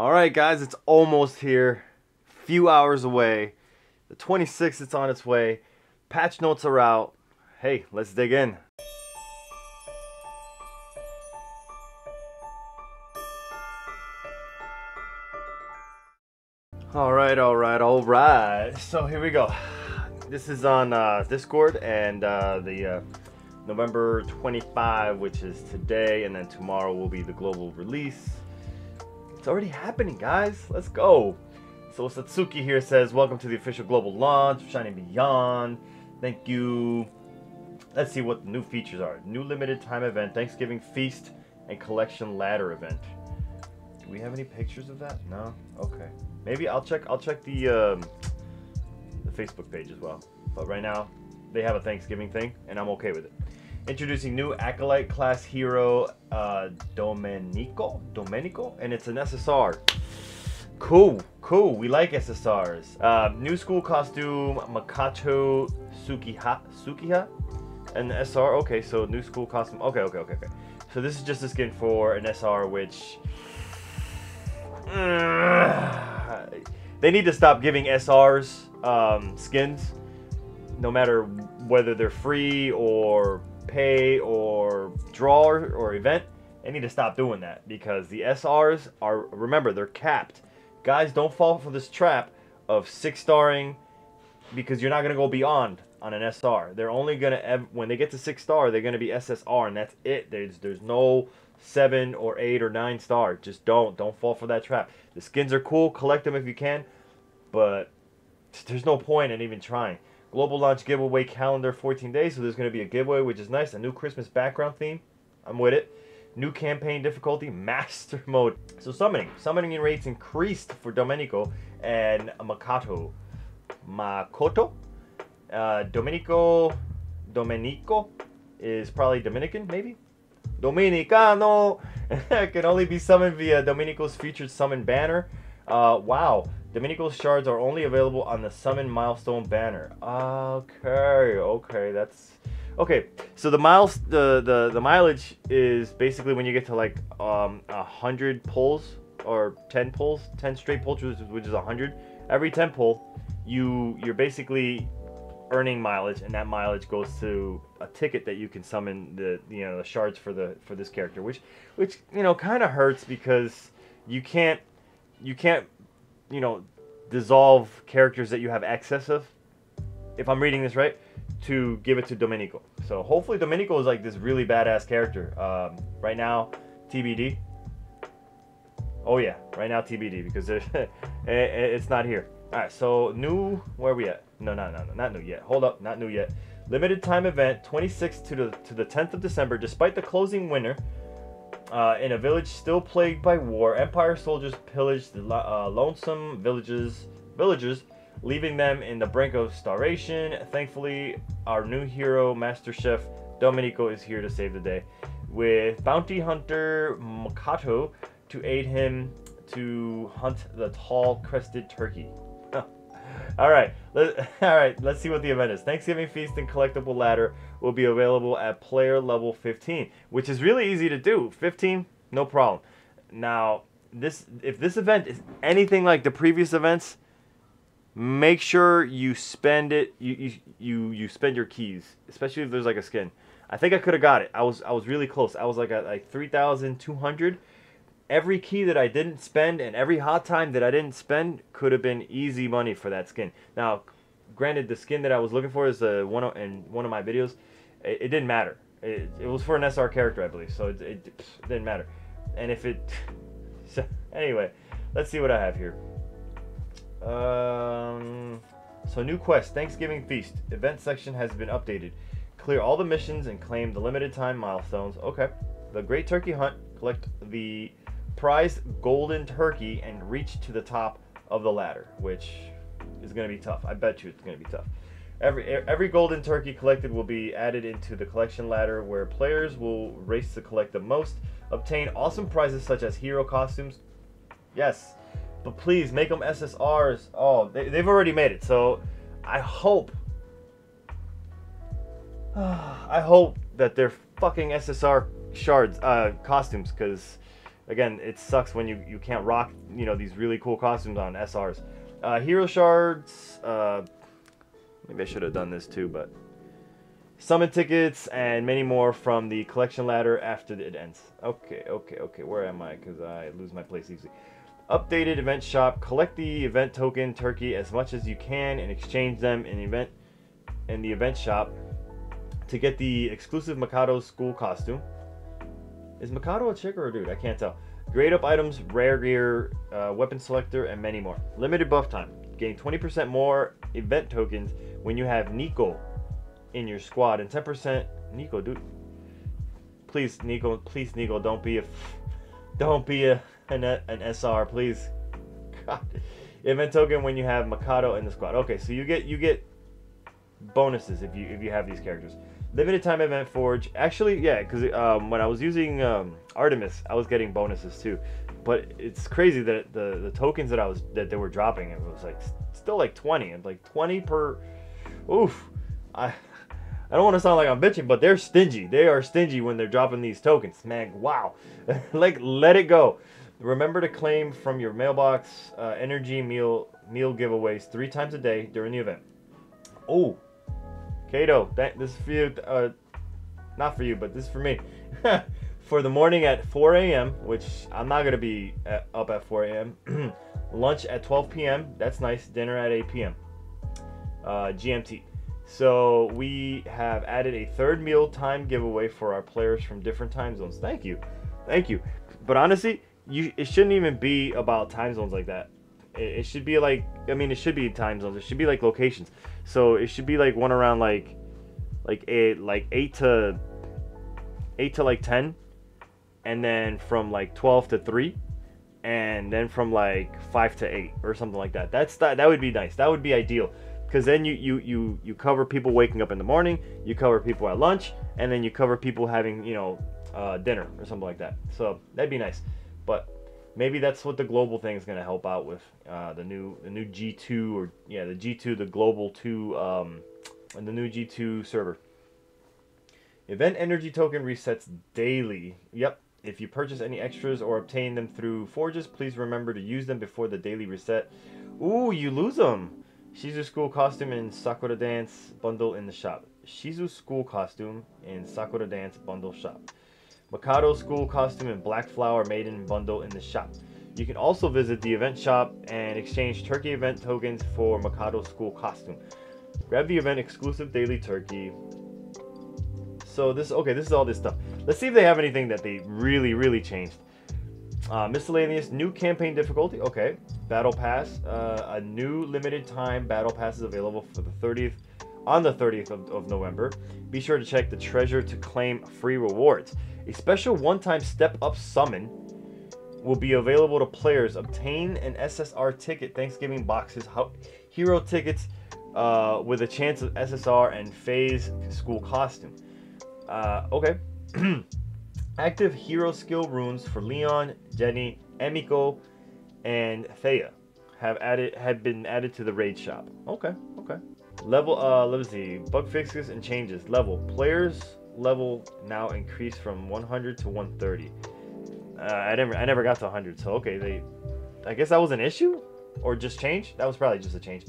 All right, guys, it's almost here. Few hours away. The 26th, it's on its way. Patch notes are out. Hey, let's dig in. All right, all right, all right. So here we go. This is on uh, Discord and uh, the uh, November 25, which is today, and then tomorrow will be the global release. It's already happening, guys. Let's go. So Satsuki here says, "Welcome to the official global launch, Shining Beyond. Thank you." Let's see what the new features are. New limited time event, Thanksgiving feast, and collection ladder event. Do we have any pictures of that? No. Okay. Maybe I'll check. I'll check the um, the Facebook page as well. But right now, they have a Thanksgiving thing, and I'm okay with it. Introducing new Acolyte class hero, uh, Domenico. Domenico, and it's an SSR. Cool, cool. We like SSRs. Uh, new school costume, Makato Sukiha. Sukiha? An SR. Okay, so new school costume. Okay, okay, okay, okay. So this is just a skin for an SR, which they need to stop giving SRs um, skins, no matter whether they're free or pay or draw or, or event. They need to stop doing that because the SRs are remember they're capped. Guys, don't fall for this trap of six starring because you're not gonna go beyond on an SR. They're only gonna when they get to six star, they're gonna be SSR, and that's it. There's there's no seven or eight or nine star. Just don't don't fall for that trap. The skins are cool. Collect them if you can, but there's no point in even trying. Global launch giveaway calendar 14 days, so there's going to be a giveaway, which is nice. A new Christmas background theme. I'm with it. New campaign difficulty, master mode. So summoning. Summoning rates increased for Domenico and Makato. Makoto? Uh, Domenico, Domenico is probably Dominican, maybe? Dominicano can only be summoned via Domenico's featured summon banner. Uh, wow. Domenico's shards are only available on the summon milestone banner. Okay, okay, that's okay. So the miles, the the the mileage is basically when you get to like um a hundred pulls or ten pulls, ten straight pulls, which is a hundred. Every ten pull, you you're basically earning mileage, and that mileage goes to a ticket that you can summon the you know the shards for the for this character, which which you know kind of hurts because you can't you can't you know dissolve characters that you have excess of. If I'm reading this right, to give it to Domenico. So hopefully Domenico is like this really badass character. Um, right now, TBD. Oh yeah, right now TBD because it's not here. All right, so new. Where are we at? No, no, no, no, not new yet. Hold up, not new yet. Limited time event, 26th to the to the 10th of December. Despite the closing winter, uh, in a village still plagued by war, Empire soldiers pillaged the uh, lonesome villages, villagers, leaving them in the brink of starvation. Thankfully, our new hero, Master Chef Domenico, is here to save the day, with bounty hunter Makato to aid him to hunt the tall-crested turkey. All right, let, all right. Let's see what the event is. Thanksgiving feast and collectible ladder will be available at player level 15, which is really easy to do. 15, no problem. Now, this if this event is anything like the previous events, make sure you spend it. You you you, you spend your keys, especially if there's like a skin. I think I could have got it. I was I was really close. I was like at like 3,200 every key that I didn't spend and every hot time that I didn't spend could have been easy money for that skin. Now, granted, the skin that I was looking for is uh, one of, in one of my videos. It, it didn't matter. It, it, was for an SR character, I believe, so it, it, it didn't matter. And if it, so anyway, let's see what I have here. Um, so new quest, Thanksgiving feast, event section has been updated. Clear all the missions and claim the limited time milestones. Okay. The Great Turkey Hunt. Collect the prize golden turkey and reach to the top of the ladder, which is going to be tough. I bet you it's going to be tough. Every every golden turkey collected will be added into the collection ladder where players will race to collect the most, obtain awesome prizes such as hero costumes. Yes, but please make them SSRs. Oh, they, they've already made it. So I hope I hope that they're fucking SSR shards uh, costumes because again, it sucks when you, you can't rock, you know, these really cool costumes on SRs. Uh, hero shards, uh, maybe I should have done this too, but summon tickets and many more from the collection ladder after it ends. Okay, okay, okay, where am I? Because I lose my place easily. Updated event shop. Collect the event token turkey as much as you can and exchange them in event in the event shop to get the exclusive Mikado school costume. Is Mikado a chick or a dude? I can't tell. Grade up items, rare gear, uh, weapon selector, and many more. Limited buff time. Gain 20% more event tokens when you have Nico in your squad, and 10% Nico, dude. Please, Nico, please, Nico, don't be a, don't be a an, an SR, please. God. Event token when you have Mikado in the squad. Okay, so you get you get bonuses if you if you have these characters. Limited time event forge. Actually, yeah, because um, when I was using um, Artemis, I was getting bonuses too. But it's crazy that the the tokens that I was that they were dropping, it was like still like 20 and like 20 per. Oof, I I don't want to sound like I'm bitching, but they're stingy. They are stingy when they're dropping these tokens. Man, wow, like let it go. Remember to claim from your mailbox uh, energy meal meal giveaways three times a day during the event. Oh, Kato, this is for you. Uh, not for you, but this is for me. for the morning at 4 a.m., which I'm not going to be at, up at 4 a.m. Lunch at 12 p.m. That's nice. Dinner at 8 p.m. Uh, GMT. So we have added a third meal time giveaway for our players from different time zones. Thank you. Thank you. But honestly, you it shouldn't even be about time zones like that. It, it should be like I mean it should be time zones. It should be like locations. So it should be like one around like like eight like eight to eight to like ten, and then from like twelve to three, and then from like five to eight or something like that. That's that that would be nice. That would be ideal. Because then you, you, you, you cover people waking up in the morning, you cover people at lunch, and then you cover people having, you know, uh, dinner or something like that. So that'd be nice. But maybe that's what the global thing is going to help out with uh, the new the new G2 or yeah the G2 the global 2 um, and the new G2 server. Event energy token resets daily. Yep. If you purchase any extras or obtain them through forges, please remember to use them before the daily reset. Ooh, you lose them. Shizu school costume and Sakura dance bundle in the shop. Shizu school costume and Sakura dance bundle shop. Mikado School Costume and Black Flower Maiden bundle in the shop. You can also visit the event shop and exchange turkey event tokens for Mikado School Costume. Grab the event exclusive daily turkey. So this okay, this is all this stuff. Let's see if they have anything that they really, really changed. Uh, miscellaneous new campaign difficulty. Okay, battle pass. Uh, a new limited time battle pass is available for the 30th on the 30th of, of November. Be sure to check the treasure to claim free rewards. A special one-time step-up summon will be available to players. Obtain an SSR ticket, Thanksgiving boxes, hero tickets uh, with a chance of SSR and phase school costume. Uh, okay. Active hero skill runes for Leon, Jenny, Emiko, and Thea have added have been added to the raid shop. Okay, okay. Level uh let's see. Bug fixes and changes. Level. Players level now increased from 100 to 130. Uh, I never I never got to 100, so okay, they I guess that was an issue or just change. That was probably just a change.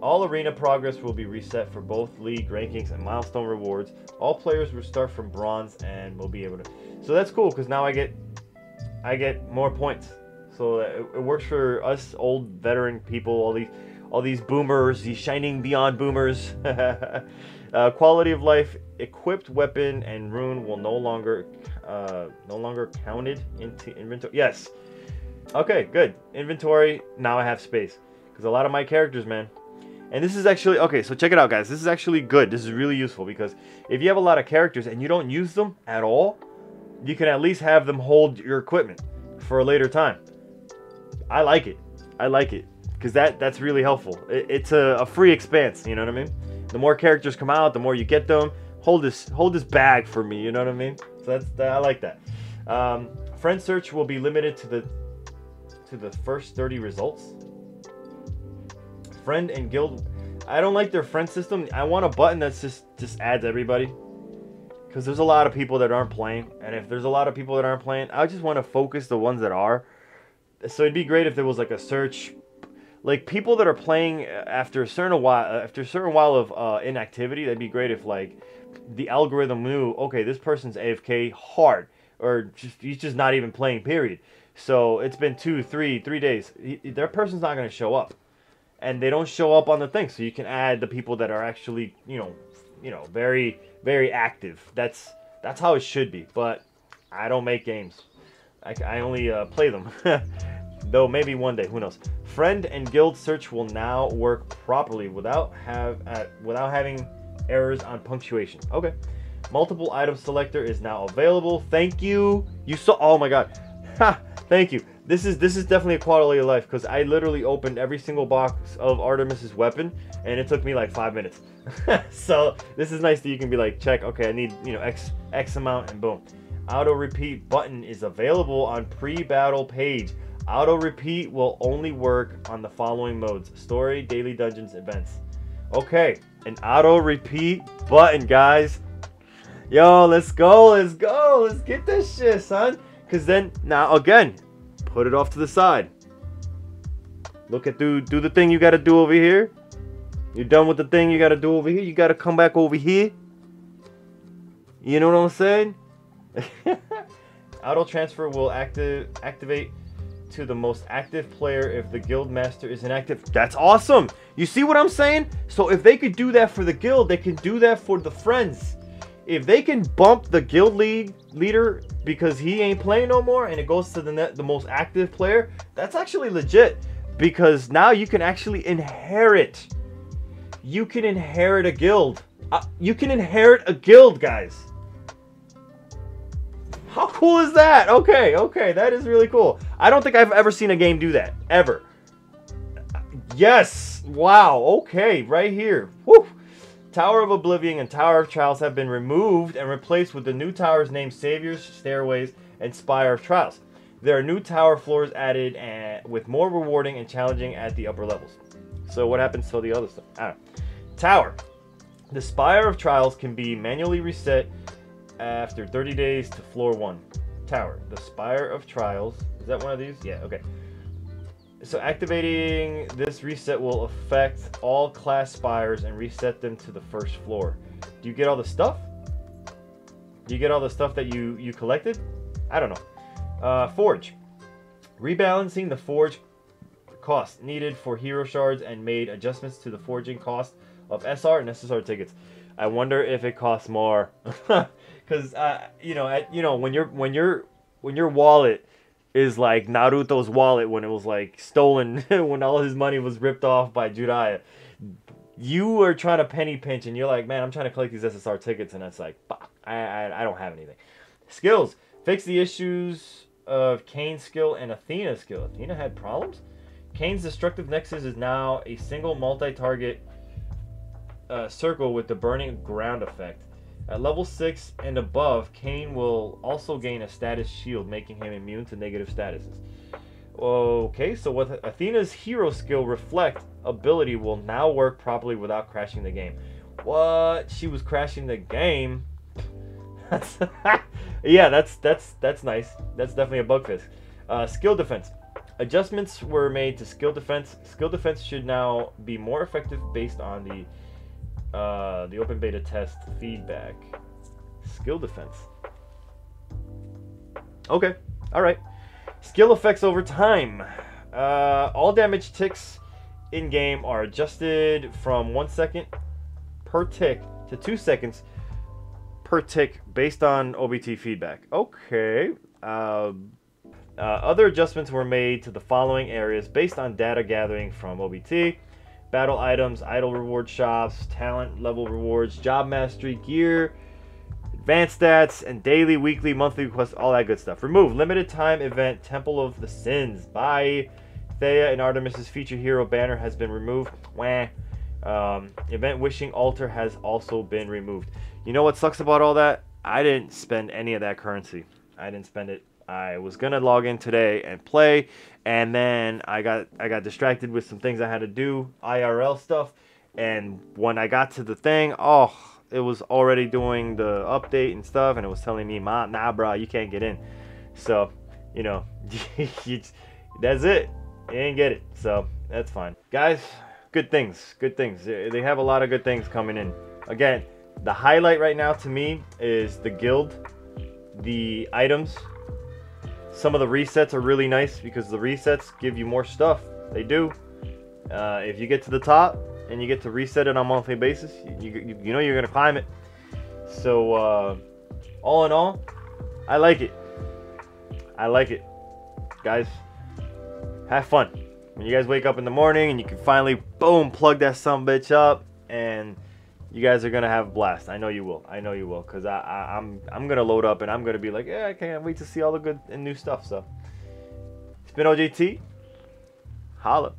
All arena progress will be reset for both league rankings and milestone rewards. All players will start from bronze and will be able to. So that's cool because now I get I get more points. So it, it works for us old veteran people. All these all these boomers, these shining beyond boomers. uh, quality of life, equipped weapon and rune will no longer uh, no longer counted into inventory. Yes. Okay, good. Inventory. Now I have space because a lot of my characters, man. And this is actually okay. So check it out, guys. This is actually good. This is really useful because if you have a lot of characters and you don't use them at all, you can at least have them hold your equipment for a later time. I like it. I like it because that that's really helpful. It, it's a, a, free expanse. You know what I mean? The more characters come out, the more you get them. Hold this hold this bag for me. You know what I mean? So that's I like that. Um, friend search will be limited to the to the first 30 results. Friend and guild. I don't like their friend system. I want a button that just just adds everybody. because there's a lot of people that aren't playing, and if there's a lot of people that aren't playing, I just want to focus the ones that are. So it'd be great if there was like a search, like people that are playing after a certain while, after a certain while of uh, inactivity. That'd be great if like the algorithm knew, okay, this person's AFK hard, or just he's just not even playing. Period. So it's been two, three, three days. He, their person's not gonna show up, and they don't show up on the thing. So you can add the people that are actually, you know, you know, very very active. That's that's how it should be. But I don't make games. I, I only uh, play them. Though maybe one day, who knows? Friend and guild search will now work properly without have uh, without having errors on punctuation. Okay. Multiple item selector is now available. Thank you. You saw. Oh my god. Ha. Thank you. This is this is definitely a quality of life because I literally opened every single box of Artemis's weapon and it took me like five minutes. so this is nice that you can be like, check, okay, I need you know X X amount and boom. Auto repeat button is available on pre-battle page. Auto repeat will only work on the following modes: story, daily dungeons, events. Okay, an auto repeat button, guys. Yo, let's go, let's go, let's get this shit, son. Cause then now again, put it off to the side. Look at do do the thing you gotta do over here. You're done with the thing you gotta do over here. You gotta come back over here. You know what I'm saying? Auto transfer will active activate to the most active player if the guild master is inactive. That's awesome. You see what I'm saying? So if they could do that for the guild, they can do that for the friends. If they can bump the guild lead leader because he ain't playing no more and it goes to the net, the most active player, that's actually legit because now you can actually inherit you can inherit a guild. Uh, you can inherit a guild, guys. How cool is that? Okay, okay, that is really cool. I don't think I've ever seen a game do that. Ever. Yes! Wow, okay, right here. Woo! Tower of Oblivion and Tower of Trials have been removed and replaced with the new towers named Saviors, Stairways, and Spire of Trials. There are new tower floors added and with more rewarding and challenging at the upper levels. So what happens to the other stuff? Ah. Tower. The Spire of Trials can be manually reset after 30 days to floor 1. Tower. The Spire of Trials. Is that one of these? Yeah, okay. So activating this reset will affect all class spires and reset them to the first floor. Do you get all the stuff? Do you get all the stuff that you, you collected? I don't know. Uh, forge. Rebalancing the forge cost needed for hero shards and made adjustments to the forging cost of SR and SSR tickets. I wonder if it costs more, because uh, you know, at, you know, when you're when you're when your wallet is like Naruto's wallet when it was like stolen when all his money was ripped off by Jiraiya. You are trying to penny pinch and you're like, man, I'm trying to collect these SSR tickets, and it's like, I, I, I don't have anything. Skills fix the issues of Kane's skill and Athena's skill. Athena had problems. Kane's destructive nexus is now a single multi-target uh, circle with the burning ground effect. At level 6 and above, Kane will also gain a status shield, making him immune to negative statuses. Okay, so with Athena's hero skill reflect ability will now work properly without crashing the game. What? She was crashing the game? yeah, that's that's that's nice. That's definitely a bug fix. Uh, skill defense. Adjustments were made to skill defense. Skill defense should now be more effective based on the uh, the open beta test feedback. Skill defense. Okay, all right. Skill effects over time. Uh, all damage ticks in game are adjusted from one second per tick to two seconds per tick based on OBT feedback. Okay. Uh, uh, other adjustments were made to the following areas based on data gathering from OBT. Battle items, idle reward shops, talent level rewards, job mastery, gear, advanced stats, and daily, weekly, monthly requests, all that good stuff. Remove limited time event Temple of the Sins by Thea and Artemis's feature hero banner has been removed. Wah. Um, event wishing altar has also been removed. You know what sucks about all that? I didn't spend any of that currency. I didn't spend it I was gonna log in today and play, and then I got I got distracted with some things I had to do, IRL stuff, and when I got to the thing, oh, it was already doing the update and stuff, and it was telling me, nah, bro, you can't get in. So, you know, that's it. You ain't get it. So that's fine. Guys, good things. Good things. They have a lot of good things coming in. Again, the highlight right now to me is the guild, the items. Some of the resets are really nice because the resets give you more stuff. They do. Uh, if you get to the top and you get to reset it on a monthly basis, you, you, you know you're going to climb it. So, uh, all in all, I like it. I like it. Guys, have fun. When you guys wake up in the morning and you can finally, boom, plug that some bitch up and you guys are gonna have a blast. I know you will. I know you will, cause I, I am I'm, I'm gonna load up and I'm gonna be like, yeah, I can't wait to see all the good and new stuff. So it's been OJT. Holla.